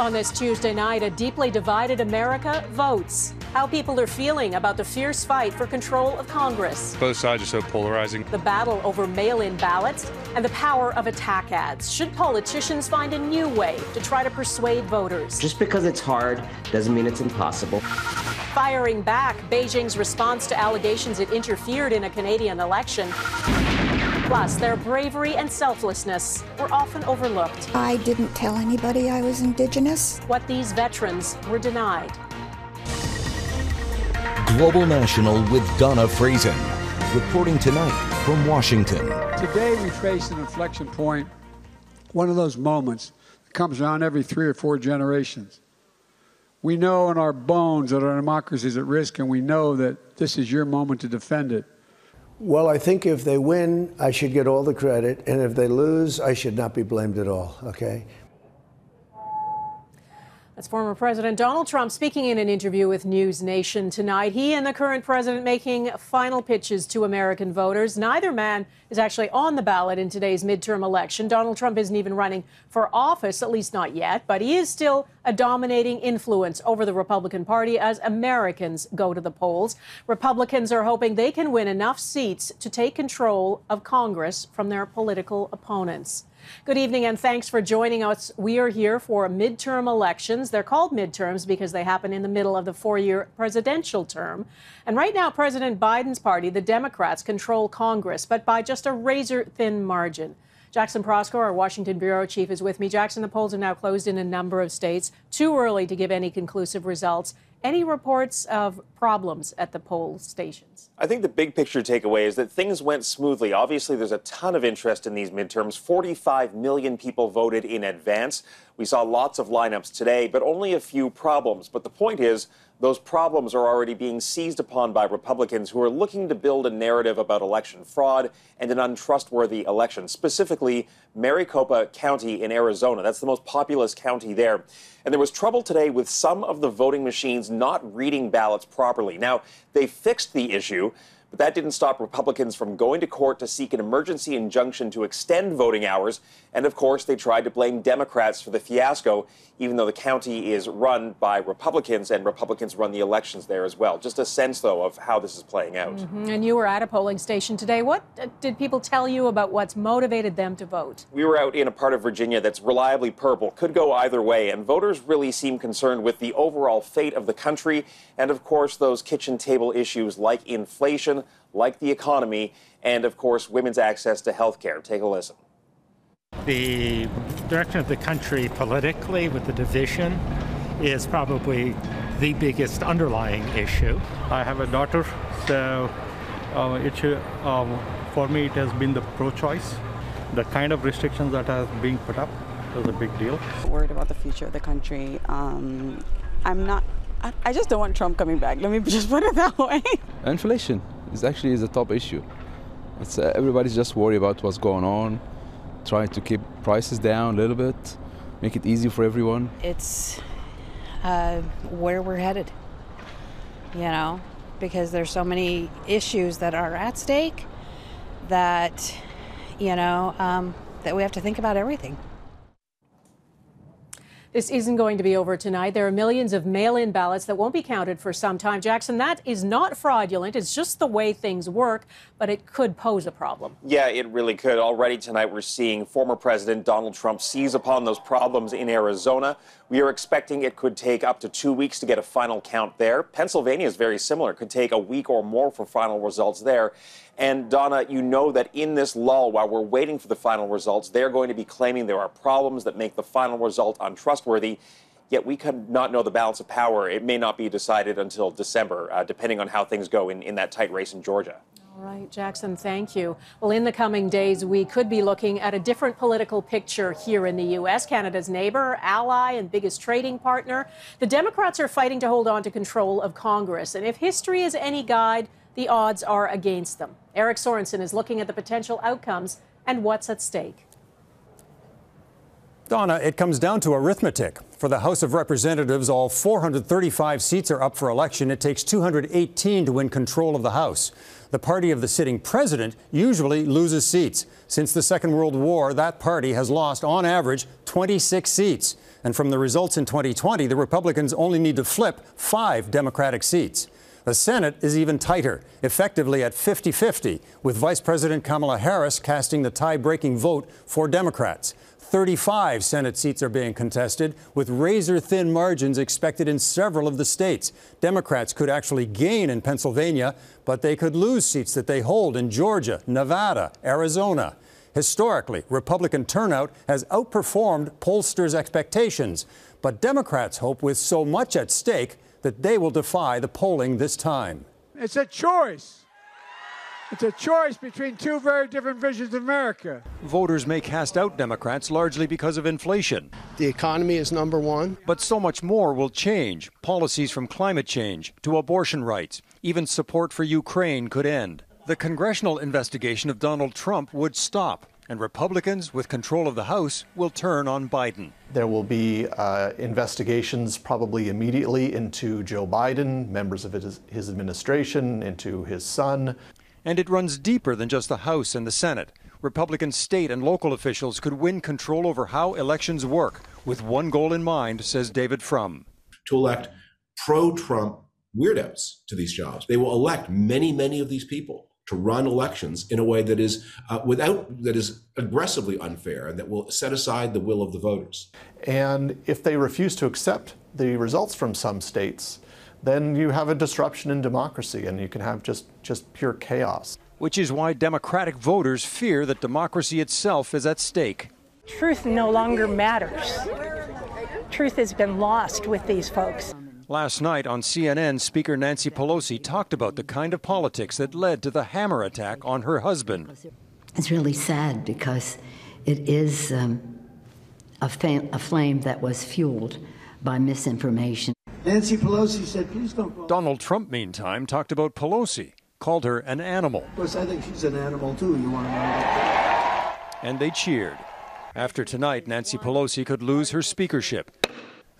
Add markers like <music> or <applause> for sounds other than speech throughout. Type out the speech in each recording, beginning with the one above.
On this Tuesday night, a deeply divided America votes. How people are feeling about the fierce fight for control of Congress. Both sides are so polarizing. The battle over mail in ballots and the power of attack ads. Should politicians find a new way to try to persuade voters? Just because it's hard doesn't mean it's impossible. Firing back Beijing's response to allegations it interfered in a Canadian election. Plus, their bravery and selflessness were often overlooked. I didn't tell anybody I was Indigenous. What these veterans were denied. Global National with Dawna Friesen. Reporting tonight from Washington. Today we face an inflection point, one of those moments that comes around every three or four generations. We know in our bones that our democracy is at risk, and we know that this is your moment to defend it. Well, I think if they win, I should get all the credit, and if they lose, I should not be blamed at all, okay? That's former President Donald Trump speaking in an interview with News Nation tonight. He and the current president making final pitches to American voters. Neither man is actually on the ballot in today's midterm election. Donald Trump isn't even running for office, at least not yet, but he is still a dominating influence over the Republican Party as Americans go to the polls. Republicans are hoping they can win enough seats to take control of Congress from their political opponents. Good evening and thanks for joining us. We are here for midterm elections. They're called midterms because they happen in the middle of the four year presidential term. And right now, President Biden's party, the Democrats, control Congress, but by just a razor thin margin. Jackson Proskow, our Washington bureau chief, is with me. Jackson, the polls are now closed in a number of states. Too early to give any conclusive results. Any reports of problems at the poll stations? I think the big picture takeaway is that things went smoothly. Obviously, there's a ton of interest in these midterms. 45 million people voted in advance. We saw lots of lineups today, but only a few problems. But the point is, those problems are already being seized upon by Republicans who are looking to build a narrative about election fraud and an untrustworthy election, specifically Maricopa County in Arizona. That's the most populous county there. And there was trouble today with some of the voting machines not reading ballots properly. Now, they fixed the issue. But that didn't stop Republicans from going to court to seek an emergency injunction to extend voting hours. And of course, they tried to blame Democrats for the fiasco, even though the county is run by Republicans and Republicans run the elections there as well. Just a sense, though, of how this is playing out. Mm-hmm. And you were at a polling station today. What uh, did people tell you about what's motivated them to vote? We were out in a part of Virginia that's reliably purple, could go either way, and voters really seem concerned with the overall fate of the country and, of course, those kitchen table issues like inflation like the economy, and of course, women's access to health care. Take a listen. The direction of the country politically with the division is probably the biggest underlying issue. I have a daughter, so uh, it should, um, for me it has been the pro-choice. The kind of restrictions that are being put up is a big deal. Worried about the future of the country. Um, I'm not. I, I just don't want Trump coming back. Let me <laughs> just put it that way. Inflation is actually is a top issue. It's uh, everybody's just worried about what's going on, trying to keep prices down a little bit, make it easy for everyone. It's uh, where we're headed, you know, because there's so many issues that are at stake that, you know, um, that we have to think about everything. This isn't going to be over tonight. There are millions of mail in ballots that won't be counted for some time. Jackson, that is not fraudulent. It's just the way things work, but it could pose a problem. Yeah, it really could. Already tonight, we're seeing former President Donald Trump seize upon those problems in Arizona. We are expecting it could take up to two weeks to get a final count there. Pennsylvania is very similar. It could take a week or more for final results there. And Dawna, you know that in this lull, while we're waiting for the final results, they're going to be claiming there are problems that make the final result untrustworthy. Yet we could not know the balance of power. It may not be decided until December, uh, depending on how things go in, in that tight race in Georgia. All right, Jackson, thank you. Well, in the coming days, we could be looking at a different political picture here in the U.S. Canada's neighbor, ally, and biggest trading partner. The Democrats are fighting to hold on to control of Congress. And if history is any guide, the odds are against them. Eric Sorensen is looking at the potential outcomes and what's at stake. Dawna, it comes down to arithmetic. For the House of Representatives, all 435 seats are up for election. It takes 218 to win control of the House. The party of the sitting president usually loses seats. Since the Second World War, that party has lost, on average, 26 seats. And from the results in 2020, the Republicans only need to flip five Democratic seats. The Senate is even tighter, effectively at 50 50, with Vice President Kamala Harris casting the tie breaking vote for Democrats. 35 Senate seats are being contested, with razor thin margins expected in several of the states. Democrats could actually gain in Pennsylvania, but they could lose seats that they hold in Georgia, Nevada, Arizona. Historically, Republican turnout has outperformed pollsters' expectations, but Democrats hope with so much at stake that they will defy the polling this time. It's a choice. It's a choice between two very different visions of America. Voters may cast out Democrats largely because of inflation. The economy is number one. But so much more will change. Policies from climate change to abortion rights, even support for Ukraine could end. The congressional investigation of Donald Trump would stop and Republicans with control of the House will turn on Biden. There will be uh, investigations probably immediately into Joe Biden, members of his, his administration, into his son. And it runs deeper than just the House and the Senate. Republican state and local officials could win control over how elections work, with one goal in mind, says David Frum. To elect pro Trump weirdos to these jobs. They will elect many, many of these people to run elections in a way that is uh, without that is aggressively unfair and that will set aside the will of the voters. And if they refuse to accept the results from some states, then you have a disruption in democracy and you can have just just pure chaos. Which is why Democratic voters fear that democracy itself is at stake. Truth no longer matters. Truth has been lost with these folks. Last night on CNN, Speaker Nancy Pelosi talked about the kind of politics that led to the hammer attack on her husband. It's really sad because it is um, a, fam- a flame that was fueled by misinformation. Nancy Pelosi said, please don't call. Donald Trump, meantime, talked about Pelosi, called her an animal. Of course, I think she's an animal too. You want to know? And they cheered. After tonight, Nancy Pelosi could lose her speakership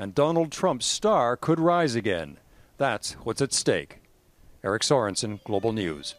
and Donald Trump's star could rise again. That's what's at stake. Eric Sorensen, Global News.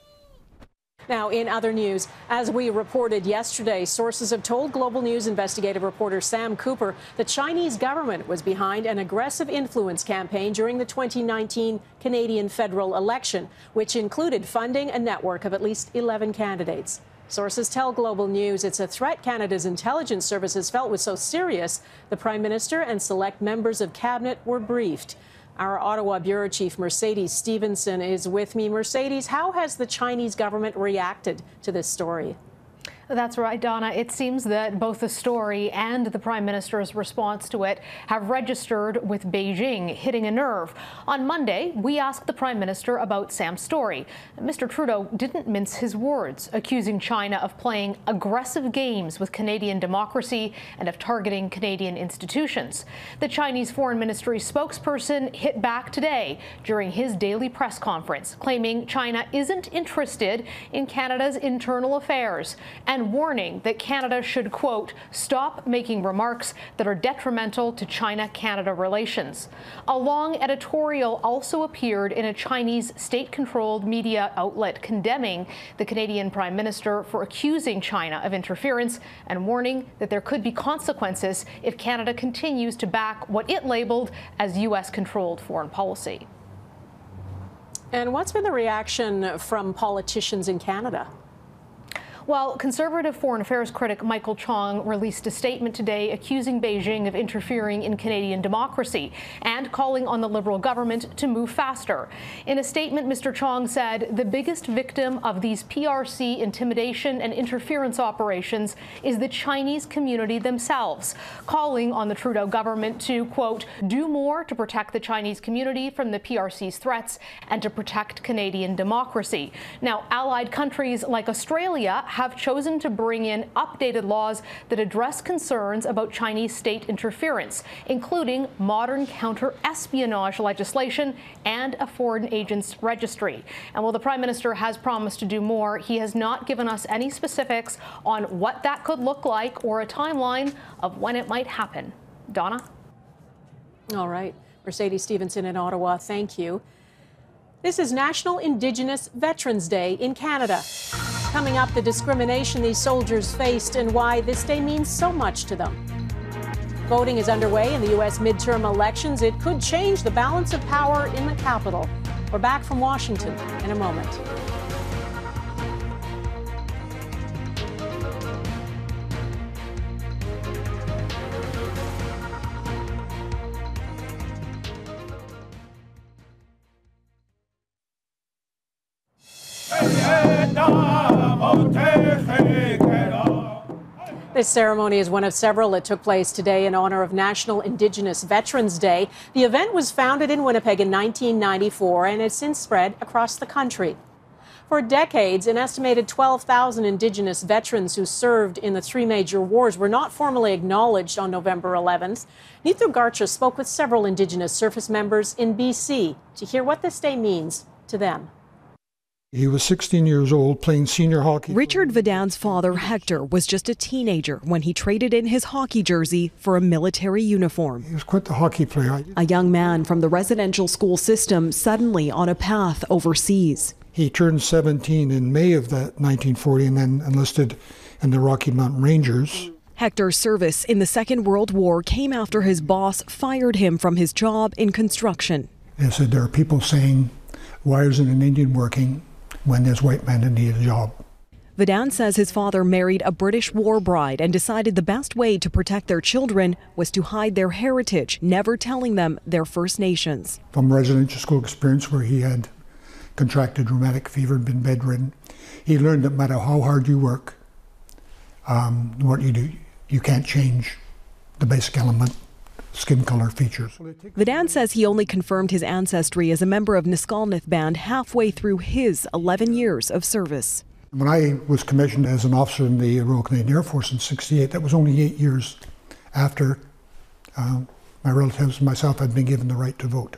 Now, in other news, as we reported yesterday, sources have told Global News investigative reporter Sam Cooper the Chinese government was behind an aggressive influence campaign during the 2019 Canadian federal election, which included funding a network of at least 11 candidates. Sources tell Global News it's a threat Canada's intelligence services felt was so serious, the Prime Minister and select members of Cabinet were briefed. Our Ottawa Bureau Chief Mercedes Stephenson is with me. Mercedes, how has the Chinese government reacted to this story? That's right, Dawna. It seems that both the story and the Prime Minister's response to it have registered with Beijing, hitting a nerve. On Monday, we asked the Prime Minister about Sam's story. Mr. Trudeau didn't mince his words, accusing China of playing aggressive games with Canadian democracy and of targeting Canadian institutions. The Chinese Foreign Ministry spokesperson hit back today during his daily press conference, claiming China isn't interested in Canada's internal affairs and warning that Canada should, quote, stop making remarks that are detrimental to China Canada relations. A long editorial also appeared in a Chinese state controlled media outlet condemning the Canadian Prime Minister for accusing China of interference and warning that there could be consequences if Canada continues to back what it labeled as U.S. controlled foreign policy. And what's been the reaction from politicians in Canada? While conservative foreign affairs critic Michael Chong released a statement today accusing Beijing of interfering in Canadian democracy and calling on the Liberal government to move faster. In a statement, Mr. Chong said the biggest victim of these PRC intimidation and interference operations is the Chinese community themselves, calling on the Trudeau government to, quote, do more to protect the Chinese community from the PRC's threats and to protect Canadian democracy. Now, allied countries like Australia have chosen to bring in updated laws that address concerns about Chinese state interference, including modern counter espionage legislation and a foreign agents registry. And while the Prime Minister has promised to do more, he has not given us any specifics on what that could look like or a timeline of when it might happen. Dawna? All right. Mercedes Stephenson in Ottawa, thank you. This is National Indigenous Veterans Day in Canada. Coming up, the discrimination these soldiers faced and why this day means so much to them. Voting is underway in the U.S. midterm elections. It could change the balance of power in the capital. We're back from Washington in a moment. This ceremony is one of several that took place today in honor of National Indigenous Veterans Day. The event was founded in Winnipeg in 1994 and has since spread across the country. For decades, an estimated 12,000 Indigenous veterans who served in the three major wars were not formally acknowledged on November 11th. Neetu Garcha spoke with several Indigenous service members in BC to hear what this day means to them. He was 16 years old playing senior hockey. Richard Vidan's father, Hector, was just a teenager when he traded in his hockey jersey for a military uniform. He was quite the hockey player. A young man from the residential school system suddenly on a path overseas. He turned 17 in May of that 1940 and then enlisted in the Rocky Mountain Rangers. Hector's service in the Second World War came after his boss fired him from his job in construction. They said there are people saying, why isn't an Indian working? When there's white men that need a job. Vidan says his father married a British war bride and decided the best way to protect their children was to hide their heritage, never telling them their First Nations. From residential school experience where he had contracted rheumatic fever and been bedridden, he learned that no matter how hard you work, um, what you do, you can't change the basic element skin color features. Vidan says he only confirmed his ancestry as a member of Neskonlith Band halfway through his 11 years of service. When I was commissioned as an officer in the Royal Canadian Air Force in 68, that was only eight years after uh, my relatives and myself had been given the right to vote.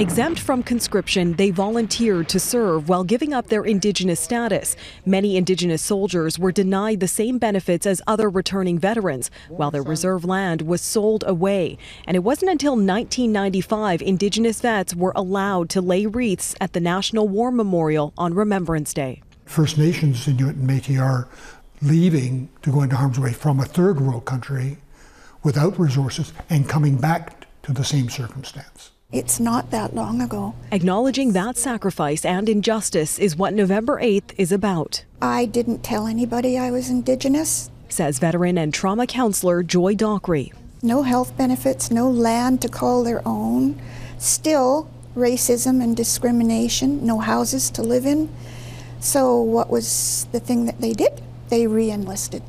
Exempt from conscription, they volunteered to serve while giving up their Indigenous status. Many Indigenous soldiers were denied the same benefits as other returning veterans, while their reserve land was sold away. And it wasn't until 1995 Indigenous vets were allowed to lay wreaths at the National War Memorial on Remembrance Day. First Nations Inuit and Métis are leaving to go into harm's way from a third world country without resources and coming back to the same circumstance. It's not that long ago. Acknowledging that sacrifice and injustice is what November 8th is about. I didn't tell anybody I was Indigenous, says veteran and trauma counselor Joy Dockery. No health benefits, no land to call their own. Still, racism and discrimination, no houses to live in. So, what was the thing that they did? They re enlisted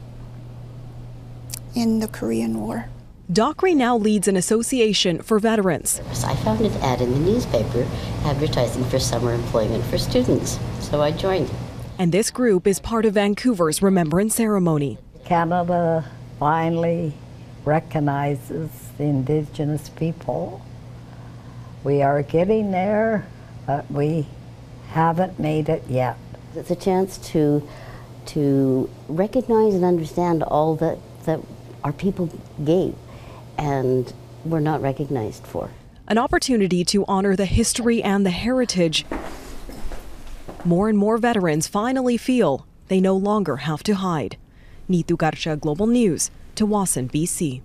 in the Korean War. Dockery now leads an association for veterans. I found an ad in the newspaper advertising for summer employment for students, so I joined. And this group is part of Vancouver's Remembrance Ceremony. Canada finally recognizes the Indigenous people. We are getting there, but we haven't made it yet. It's a chance to to recognize and understand all that, that our people gave and were not recognized for. An opportunity to honor the history and the heritage. More and more veterans finally feel they no longer have to hide. Neetu Garcha, Global News, Tsawwassen, BC.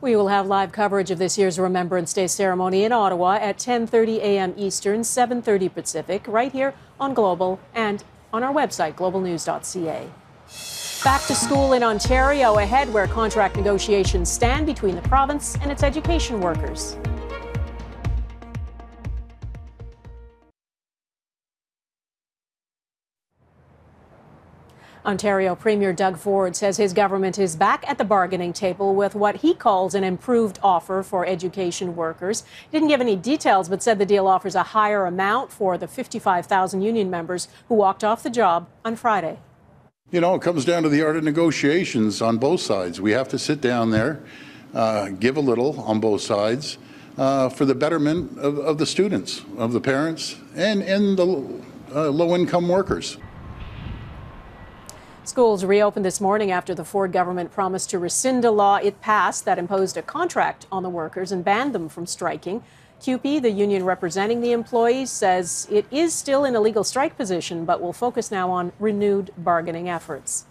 We will have live coverage of this year's Remembrance Day ceremony in Ottawa at 10:30 a.m. Eastern, 7:30 Pacific, right here on Global and on our website globalnews.ca. Back to school in Ontario ahead where contract negotiations stand between the province and its education workers. Ontario Premier Doug Ford says his government is back at the bargaining table with what he calls an improved offer for education workers. He didn't give any details, but said the deal offers a higher amount for the 55,000 union members who walked off the job on Friday. You know, it comes down to the art of negotiations on both sides. We have to sit down there, uh, give a little on both sides uh, for the betterment of, of, the students, of the parents, and, and the uh, low income workers. Schools reopened this morning after the Ford government promised to rescind a law it passed that imposed a contract on the workers and banned them from striking. CUPE, the union representing the employees, says it is still in a legal strike position, but will focus now on renewed bargaining efforts.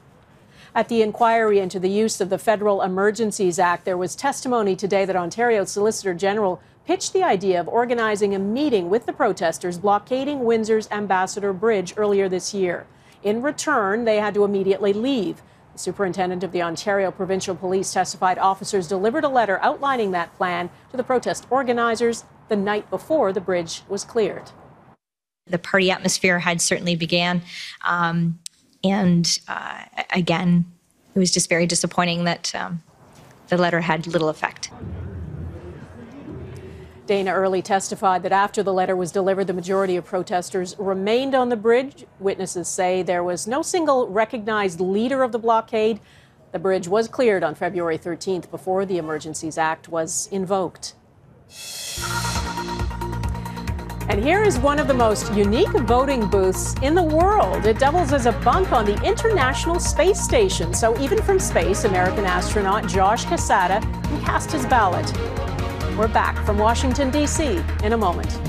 At the inquiry into the use of the Federal Emergencies Act, there was testimony today that Ontario Solicitor General pitched the idea of organizing a meeting with the protesters blockading Windsor's Ambassador Bridge earlier this year. In return, they had to immediately leave. The superintendent of the Ontario Provincial Police testified officers delivered a letter outlining that plan to the protest organizers the night before the bridge was cleared. The party atmosphere had certainly began. Um, and uh, again, it was just very disappointing that um, the letter had little effect. Dana Earley testified that after the letter was delivered, the majority of protesters remained on the bridge. Witnesses say there was no single recognized leader of the blockade. The bridge was cleared on February 13th before the Emergencies Act was invoked. And here is one of the most unique voting booths in the world. It doubles as a bunk on the International Space Station. So even from space, American astronaut Josh Cassada can cast his ballot. We're back from Washington, D.C. in a moment.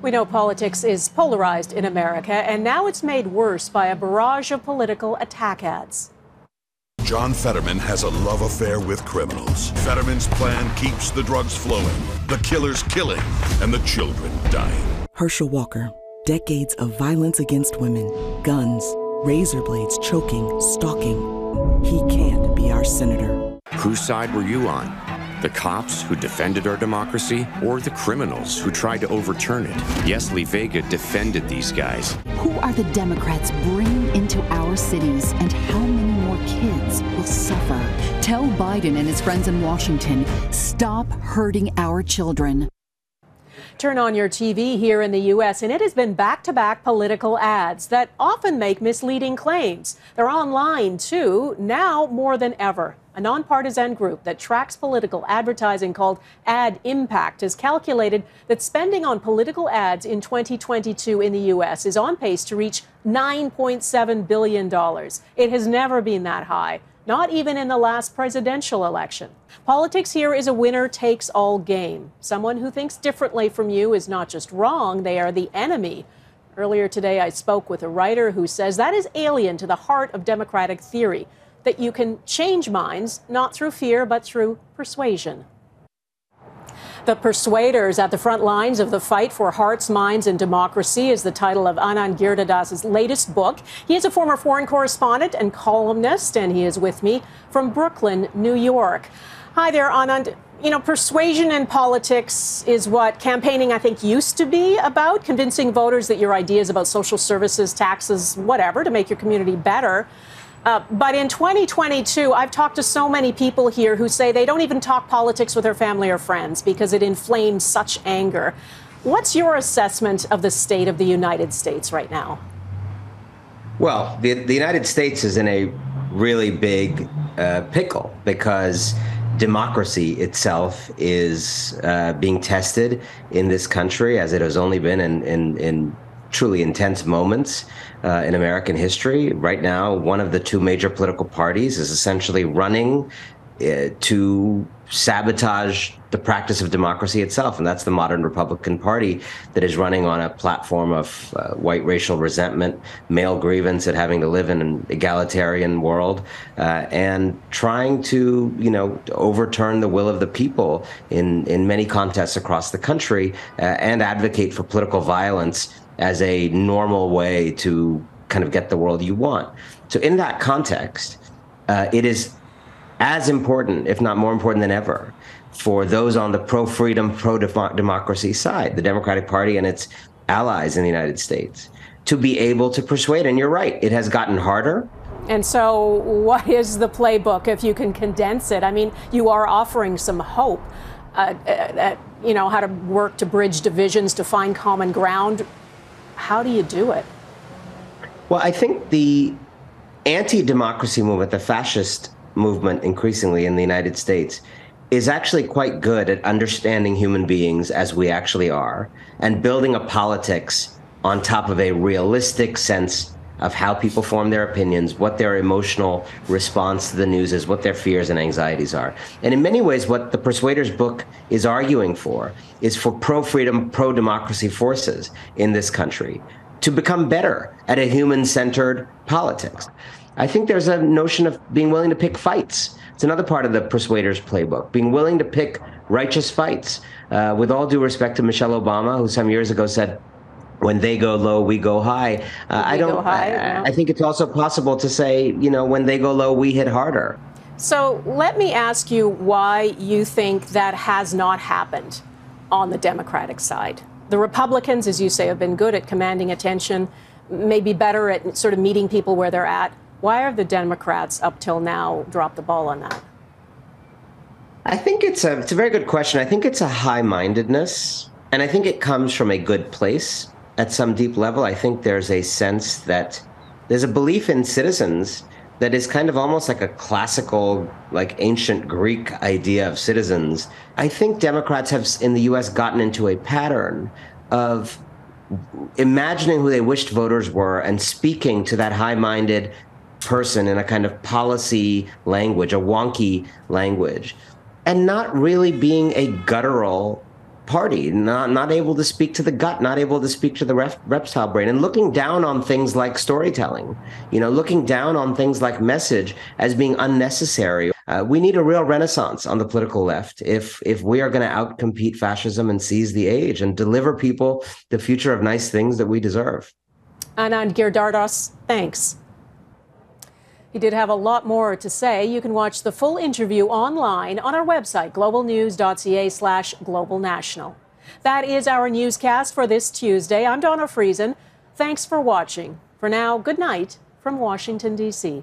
We know politics is polarized in America, and now it's made worse by a barrage of political attack ads. John Fetterman has a love affair with criminals. Fetterman's plan keeps the drugs flowing, the killers killing, and the children dying. Herschel Walker, decades of violence against women, guns, razor blades choking, stalking. He can't be our senator. Whose side were you on? The cops who defended our democracy or the criminals who tried to overturn it? Yesli Vega defended these guys. Who are the Democrats bringing into our cities and how many more kids will suffer? Tell Biden and his friends in Washington stop hurting our children. Turn on your TV here in the U.S., and it has been back to back political ads that often make misleading claims. They're online, too, now more than ever. A nonpartisan group that tracks political advertising called Ad Impact has calculated that spending on political ads in 2022 in the U.S. is on pace to reach $9.7 billion. It has never been that high not even in the last presidential election. Politics here is a winner takes all game. Someone who thinks differently from you is not just wrong, they are the enemy. Earlier today, I spoke with a writer who says that is alien to the heart of democratic theory that you can change minds not through fear, but through persuasion. The Persuaders at the front lines of the fight for hearts, minds, and democracy is the title of Anand Giridharadas' latest book. He is a former foreign correspondent and columnist, and he is with me from Brooklyn, New York. Hi there, Anand. You know, persuasion in politics is what campaigning, I think, used to be about convincing voters that your ideas about social services, taxes, whatever, to make your community better. Uh, but in 2022, I've talked to so many people here who say they don't even talk politics with their family or friends because it inflames such anger. What's your assessment of the state of the United States right now? Well, the, the United States is in a really big uh, pickle because democracy itself is uh, being tested in this country as it has only been in, in, in truly intense moments uh, in American history. Right now, one of the two major political parties is essentially running uh, to sabotage the practice of democracy itself, and that's the modern Republican Party that is running on a platform of uh, white racial resentment, male grievance at having to live in an egalitarian world, uh, and trying to, you know, overturn the will of the people in in many contests across the country, uh, and advocate for political violence as a normal way to kind of get the world you want. So, in that context, uh, it is as important, if not more important than ever, for those on the pro freedom, pro democracy side, the Democratic Party and its allies in the United States, to be able to persuade. And you're right, it has gotten harder. And so, what is the playbook if you can condense it? I mean, you are offering some hope. Uh, uh, you know, how to work to bridge divisions, to find common ground. How do you do it? Well, I think the anti democracy movement, the fascist movement increasingly in the United States, is actually quite good at understanding human beings as we actually are and building a politics on top of a realistic sense of how people form their opinions, what their emotional response to the news is, what their fears and anxieties are. And in many ways, what the Persuaders book is arguing for is for pro freedom, pro democracy forces in this country to become better at a human centered politics. I think there's a notion of being willing to pick fights. It's another part of the Persuaders playbook, being willing to pick righteous fights. Uh, with all due respect to Michelle Obama, who some years ago said, when they go low, we go high. Uh, I don't. High, I, I think it's also possible to say, you know, when they go low, we hit harder. So let me ask you why you think that has not happened on the Democratic side. The Republicans, as you say, have been good at commanding attention, maybe better at sort of meeting people where they're at. Why have the Democrats up till now dropped the ball on that? I think it's a it's a very good question. I think it's a high mindedness, and I think it comes from a good place at some deep level, I think there's a sense that there's a belief in citizens that is kind of almost like a classical, like ancient Greek idea of citizens. I think Democrats have in the US gotten into a pattern of imagining who they wished voters were and speaking to that high minded person in a kind of policy language, a wonky language, and not really being a guttural party, not not able to speak to the gut, not able to speak to the rep, reptile brain, and looking down on things like storytelling, you know, looking down on things like message as being unnecessary. Uh, we need a real renaissance on the political left if if we are going to outcompete fascism and seize the age and deliver people the future of nice things that we deserve. Anand Giridharadas, thanks. He did have a lot more to say. You can watch the full interview online on our website, globalnews.ca slash globalnational. That is our newscast for this Tuesday. I'm Dawna Friesen. Thanks for watching. For now, good night from Washington, D.C.